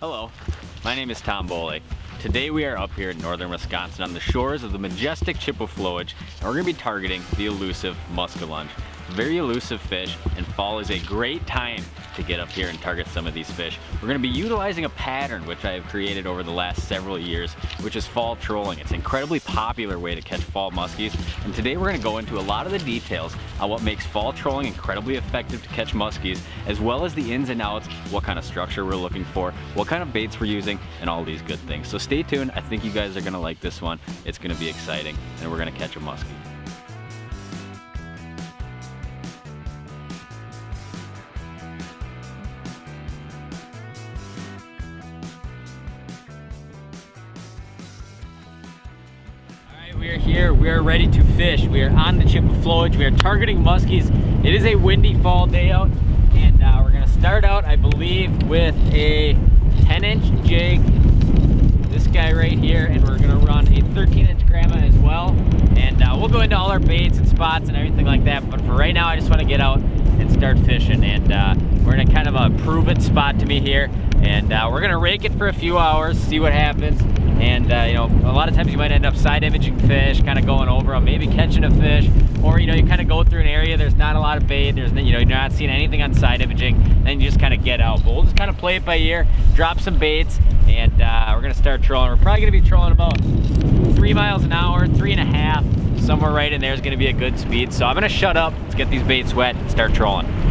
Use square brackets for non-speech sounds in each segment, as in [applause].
Hello, my name is Tom Boley. Today we are up here in northern Wisconsin on the shores of the majestic Chippewa flowage and we're going to be targeting the elusive muskellunge very elusive fish and fall is a great time to get up here and target some of these fish. We're gonna be utilizing a pattern which I have created over the last several years, which is fall trolling. It's an incredibly popular way to catch fall muskies. And today we're gonna go into a lot of the details on what makes fall trolling incredibly effective to catch muskies, as well as the ins and outs, what kind of structure we're looking for, what kind of baits we're using, and all these good things. So stay tuned. I think you guys are gonna like this one. It's gonna be exciting, and we're gonna catch a muskie. We are ready to fish. We are on the Chippewa flowage. We are targeting muskies. It is a windy fall day out, and uh, we're gonna start out, I believe, with a 10-inch jig. This guy right here, and we're gonna run a 13-inch Grandma as well. And uh, we'll go into all our baits and spots and everything like that. But for right now, I just want to get out and start fishing. And uh, we're in a kind of a prove-it spot to me here. And uh, we're gonna rake it for a few hours, see what happens. And uh, you know, a lot of times you might end up side imaging fish, kind of going over them, maybe catching a fish, or you know, you kind of go through an area, there's not a lot of bait, there's you know, you're not seeing anything on side imaging, then you just kind of get out. But we'll just kind of play it by ear, drop some baits, and uh, we're gonna start trolling. We're probably gonna be trolling about three miles an hour, three and a half, somewhere right in there is gonna be a good speed. So I'm gonna shut up, let's get these baits wet, and start trolling.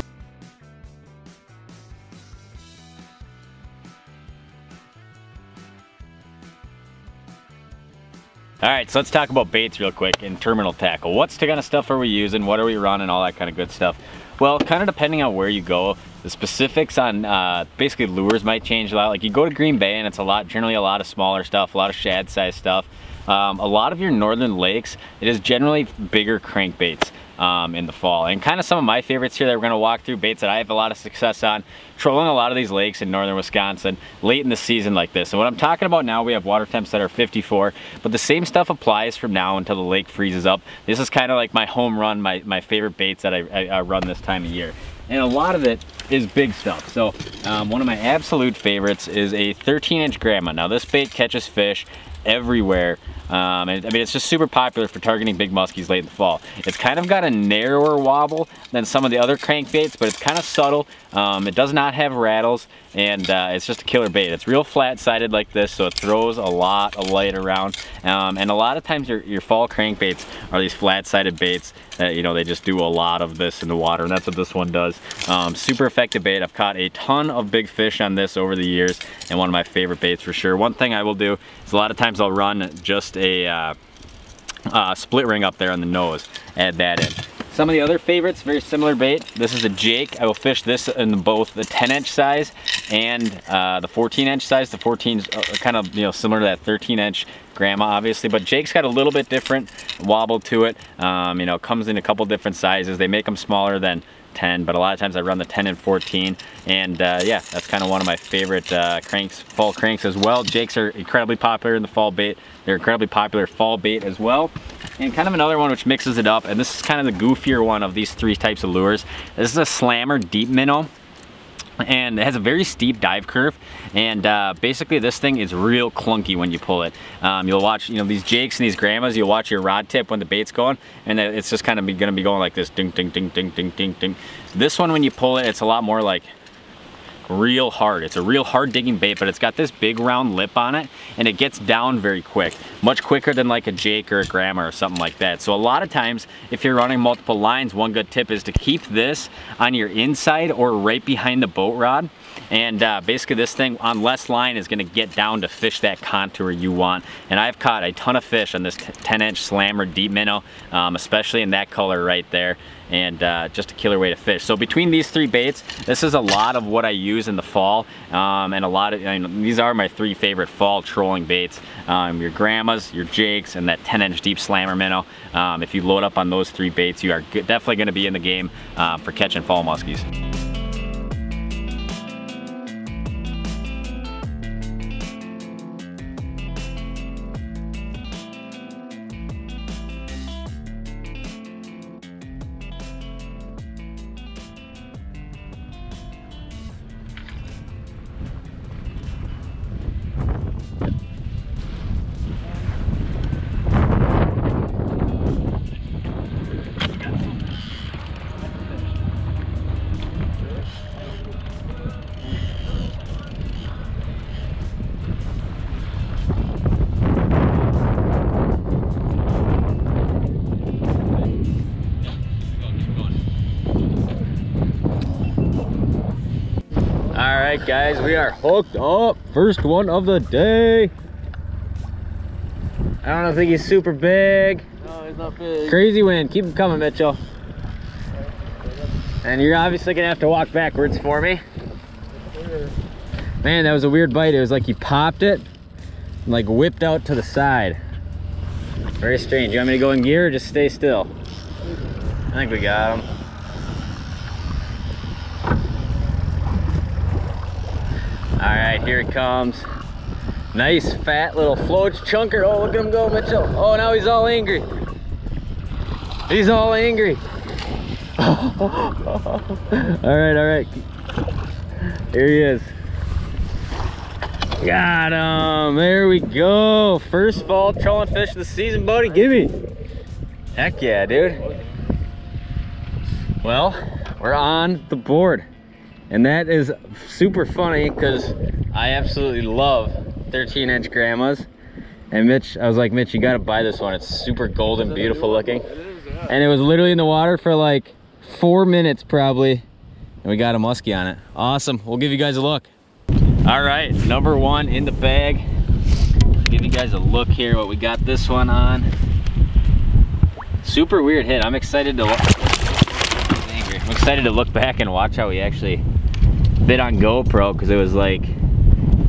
All right, so let's talk about baits real quick and terminal tackle. What's the kind of stuff are we using? What are we running? All that kind of good stuff. Well, kind of depending on where you go, the specifics on uh, basically lures might change a lot. Like you go to Green Bay and it's a lot, generally a lot of smaller stuff, a lot of shad size stuff. Um, a lot of your northern lakes, it is generally bigger crankbaits um, in the fall. And kind of some of my favorites here that we're gonna walk through, baits that I have a lot of success on, trolling a lot of these lakes in northern Wisconsin late in the season like this. And what I'm talking about now, we have water temps that are 54, but the same stuff applies from now until the lake freezes up. This is kind of like my home run, my, my favorite baits that I, I, I run this time of year and a lot of it is big stuff. So um, one of my absolute favorites is a 13 inch grandma. Now this bait catches fish everywhere. Um, and, I mean, it's just super popular for targeting big muskies late in the fall. It's kind of got a narrower wobble than some of the other crankbaits, but it's kind of subtle. Um, it does not have rattles, and uh, it's just a killer bait. It's real flat-sided like this, so it throws a lot of light around. Um, and a lot of times your, your fall crankbaits are these flat-sided baits that, you know, they just do a lot of this in the water, and that's what this one does. Um, super effective bait. I've caught a ton of big fish on this over the years, and one of my favorite baits for sure. One thing I will do is a lot of times I'll run just a uh, uh, split ring up there on the nose, add that in. Some of the other favorites, very similar bait. This is a Jake. I will fish this in both the 10 inch size and uh, the 14 inch size. The 14 is uh, kind of you know similar to that 13 inch grandma obviously, but Jake's got a little bit different wobble to it. Um, you know, comes in a couple different sizes. They make them smaller than 10, but a lot of times I run the 10 and 14. And uh, yeah, that's kind of one of my favorite uh, cranks, fall cranks as well. Jakes are incredibly popular in the fall bait. They're incredibly popular fall bait as well. And kind of another one which mixes it up, and this is kind of the goofier one of these three types of lures. This is a slammer deep minnow and it has a very steep dive curve. And uh, basically this thing is real clunky when you pull it. Um, you'll watch you know these jakes and these grandmas you'll watch your rod tip when the bait's going and it's just kind of gonna be going like this ding ding ding ding ding ding ding. This one when you pull it it's a lot more like real hard. It's a real hard digging bait, but it's got this big round lip on it and it gets down very quick, much quicker than like a Jake or a Grandma or something like that. So a lot of times if you're running multiple lines, one good tip is to keep this on your inside or right behind the boat rod. And uh, basically this thing on less line is gonna get down to fish that contour you want. And I've caught a ton of fish on this 10 inch slammer deep minnow, um, especially in that color right there and uh, just a killer way to fish. So between these three baits, this is a lot of what I use in the fall, um, and a lot of, these are my three favorite fall trolling baits. Um, your Grandmas, your Jakes, and that 10 inch deep slammer minnow. Um, if you load up on those three baits, you are definitely gonna be in the game uh, for catching fall muskies. Right, guys, we are hooked up. First one of the day. I don't think he's super big. No, he's not big. Crazy wind. Keep him coming, Mitchell. And you're obviously gonna have to walk backwards for me. Man, that was a weird bite. It was like he popped it, and like whipped out to the side. Very strange. You want me to go in gear or just stay still? I think we got him. All right, here it comes. Nice fat little float chunker. Oh, look at him go, Mitchell. Oh, now he's all angry. He's all angry. [laughs] all right, all right. Here he is. Got him. There we go. First fall trolling fish of the season, buddy. Give me. Heck yeah, dude. Well, we're on the board. And that is super funny because I absolutely love 13 inch grandmas. And Mitch, I was like, Mitch, you gotta buy this one. It's super golden, beautiful looking. And it was literally in the water for like four minutes probably. And we got a muskie on it. Awesome, we'll give you guys a look. All right, number one in the bag. Give you guys a look here what we got this one on. Super weird hit. I'm excited to look. I'm excited to look back and watch how we actually bit on GoPro because it was like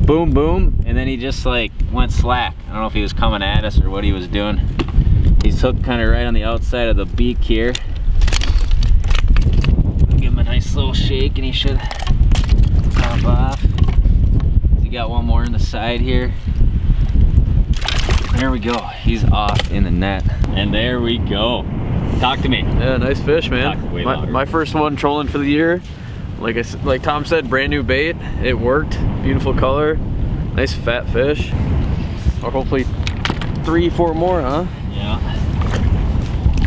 boom, boom, and then he just like went slack. I don't know if he was coming at us or what he was doing. He's hooked kind of right on the outside of the beak here. Give him a nice little shake and he should pop off. He got one more in the side here. There we go. He's off in the net. And there we go. Talk to me. Yeah, nice fish, man. My, my first one trolling for the year. Like I, like Tom said, brand new bait. It worked. Beautiful color. Nice fat fish. Or hopefully three, four more, huh? Yeah.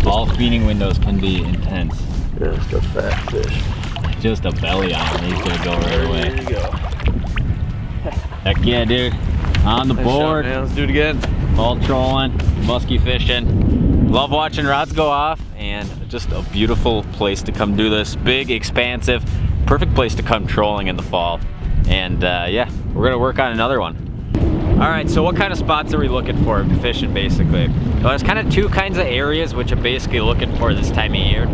All feeding windows can be intense. Yeah, it's a fat fish. Just a belly on him. He's gonna go right There away. you go. [laughs] Heck yeah, dude. On the Nice shot, board. man. Let's do it again. Fall trolling, musky fishing. Love watching rods go off and just a beautiful place to come do this. Big, expansive, perfect place to come trolling in the fall. And uh, yeah, we're gonna work on another one. All right, so what kind of spots are we looking for fishing basically? Well, there's kind of two kinds of areas which I'm basically looking for this time of year.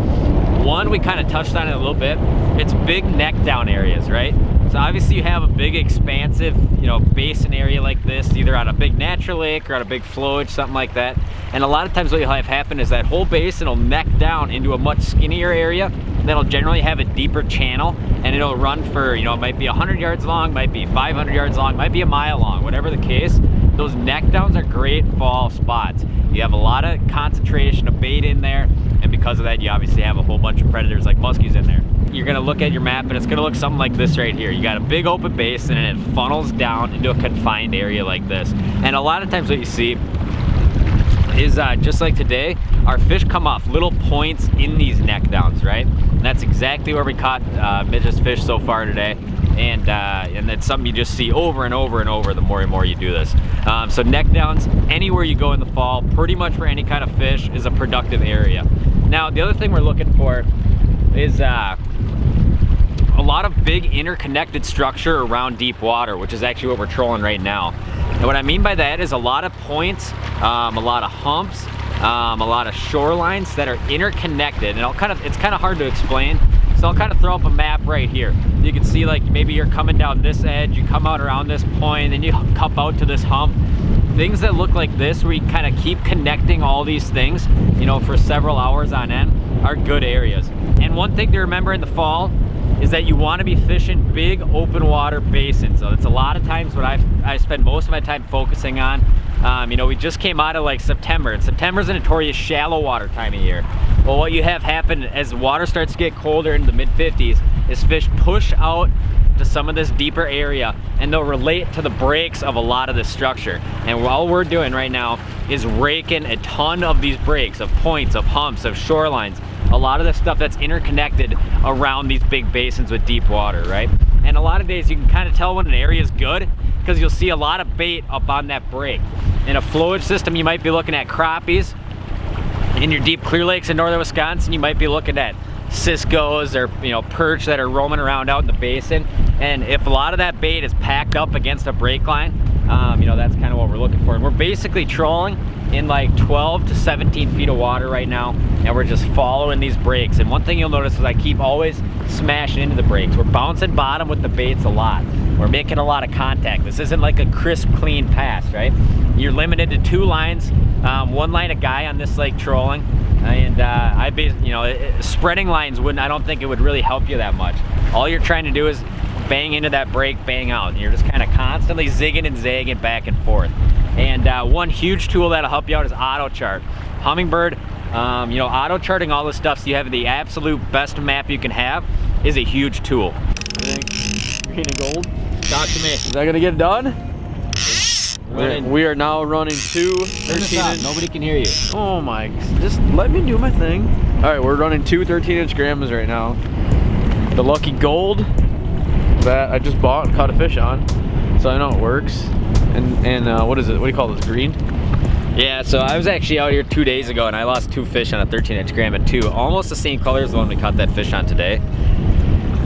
One, we kind of touched on it a little bit. It's big neck down areas, right? So obviously you have a big expansive, you know, basin area like this, either on a big natural lake or on a big flowage, something like that. And a lot of times what you'll have happen is that whole basin will neck down into a much skinnier area that'll generally have a deeper channel and it'll run for, you know, it might be 100 yards long, might be 500 yards long, might be a mile long, whatever the case. Those neck downs are great fall spots. You have a lot of concentration of bait in there, and because of that, you obviously have a whole bunch of predators like muskies in there. You're gonna look at your map and it's gonna look something like this right here. You got a big open basin and it funnels down into a confined area like this. And a lot of times what you see is uh, just like today, our fish come off little points in these neck downs, right? And that's exactly where we caught uh, Mitch's fish so far today. And, uh, and that's something you just see over and over and over the more and more you do this. Um, so neck downs, anywhere you go in the fall, pretty much for any kind of fish is a productive area. Now, the other thing we're looking for is uh, a lot of big interconnected structure around deep water, which is actually what we're trolling right now. And what I mean by that is a lot of points, um, a lot of humps, um, a lot of shorelines that are interconnected. And I'll kind of, it's kind of hard to explain. So I'll kind of throw up a map right here. You can see like maybe you're coming down this edge, you come out around this point, and you [laughs] cup out to this hump. Things that look like this, where you kind of keep connecting all these things, you know, for several hours on end, are good areas. And one thing to remember in the fall is that you want to be fishing big open water basins. So it's a lot of times what I I spend most of my time focusing on. Um, you know, we just came out of like September, and September's a notorious shallow water time of year. Well, what you have happen as the water starts to get colder in the mid 50s is fish push out to some of this deeper area and they'll relate to the breaks of a lot of this structure. And all we're doing right now is raking a ton of these breaks, of points, of humps, of shorelines, a lot of the stuff that's interconnected around these big basins with deep water, right? And a lot of days you can kind of tell when an area is good because you'll see a lot of bait up on that break. In a flowage system, you might be looking at crappies. In your deep clear lakes in northern Wisconsin, you might be looking at Cisco's or you know perch that are roaming around out in the basin. And if a lot of that bait is packed up against a break line, um, you know, that's kind of what we're looking for. And we're basically trolling in like 12 to 17 feet of water right now, and we're just following these breaks. And one thing you'll notice is I keep always smashing into the breaks. We're bouncing bottom with the baits a lot. We're making a lot of contact. This isn't like a crisp, clean pass, right? You're limited to two lines, um, one line a guy on this lake trolling, and uh, I you know, spreading lines wouldn't, I don't think it would really help you that much. All you're trying to do is bang into that break, bang out. And you're just kind of constantly zigging and zagging back and forth. And uh, one huge tool that'll help you out is auto chart. Humminbird, um, you know, auto charting all the stuff so you have the absolute best map you can have is a huge tool. Green and gold. Talk to me. Is that gonna get done? Running. We are now running two 13 inch. Nobody can hear you. Oh my, just let me do my thing. All right, we're running two 13 inch grams right now. The Lucky Gold that I just bought and caught a fish on. So I know it works. And, and uh, what is it, what do you call this, green? Yeah, so I was actually out here two days ago and I lost two fish on a 13 inch Grambit two. Almost the same color as the one we caught that fish on today.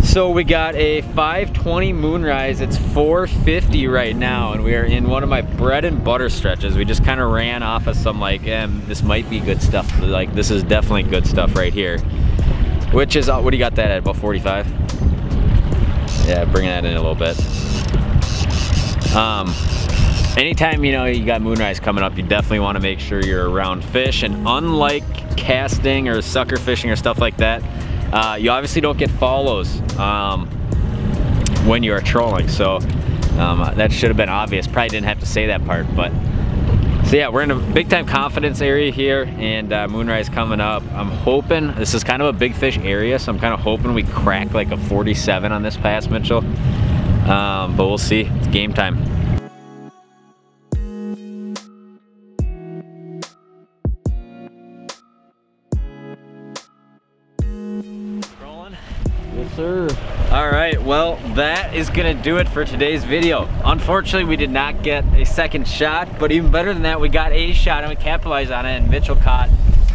So we got a 520 moonrise. It's 450 right now, and we are in one of my bread and butter stretches. We just kind of ran off of some like, eh, this might be good stuff. Like this is definitely good stuff right here. Which is, uh, what do you got that at, about 45? Yeah, bringing that in a little bit. Um, anytime you know you got moonrise coming up, you definitely want to make sure you're around fish. And unlike casting or sucker fishing or stuff like that, uh, you obviously don't get follows um, when you are trolling. So um, that should have been obvious. Probably didn't have to say that part, but so yeah, we're in a big time confidence area here and uh, moonrise coming up. I'm hoping, this is kind of a big fish area, so I'm kind of hoping we crack like a 47 on this pass, Mitchell. Um, but we'll see, it's game time. Sir. All right, well, that is gonna do it for today's video. Unfortunately, we did not get a second shot, but even better than that, we got a shot and we capitalized on it, and Mitchell caught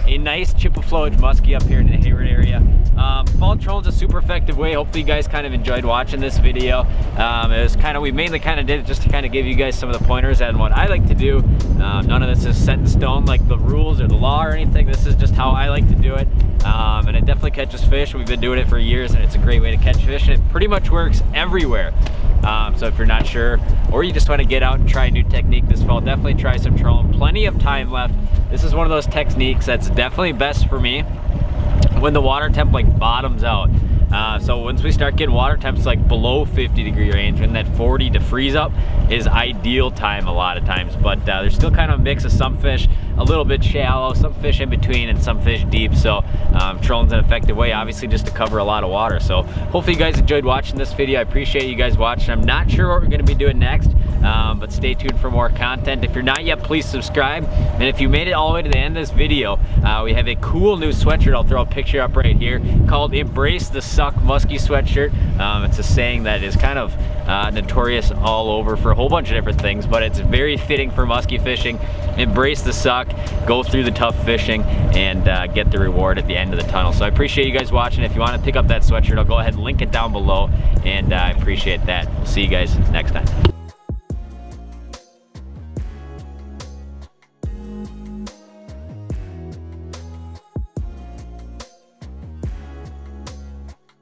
a nice chip of Chippewa muskie up here in the Hayward area. Um, fall trolling is a super effective way. Hopefully you guys kind of enjoyed watching this video. Um, it was kind of, we mainly kind of did it just to kind of give you guys some of the pointers and what I like to do. Um, none of this is set in stone like the rules or the law or anything. This is just how I like to do it. Um, and it definitely catches fish. We've been doing it for years and it's a great way to catch fish. And it pretty much works everywhere. Um, so if you're not sure, or you just want to get out and try a new technique this fall, definitely try some trolling. Plenty of time left. This is one of those techniques that's definitely best for me when the water temp like bottoms out. Uh, so once we start getting water temps like below 50 degree range and that 40 to freeze up is ideal time a lot of times. But uh, there's still kind of a mix of some fish a little bit shallow, some fish in between and some fish deep. So um, trolling's an effective way obviously just to cover a lot of water. So hopefully you guys enjoyed watching this video. I appreciate you guys watching. I'm not sure what we're gonna be doing next, um, but stay tuned for more content. If you're not yet, please subscribe. And if you made it all the way to the end of this video, uh, we have a cool new sweatshirt. I'll throw a picture up right here called Embrace the Suck musky Sweatshirt. Um, it's a saying that is kind of uh, notorious all over for a whole bunch of different things, but it's very fitting for musky fishing. Embrace the suck, go through the tough fishing, and uh, get the reward at the end of the tunnel. So I appreciate you guys watching. If you want to pick up that sweatshirt, I'll go ahead and link it down below, and uh, I appreciate that. We'll see you guys next time.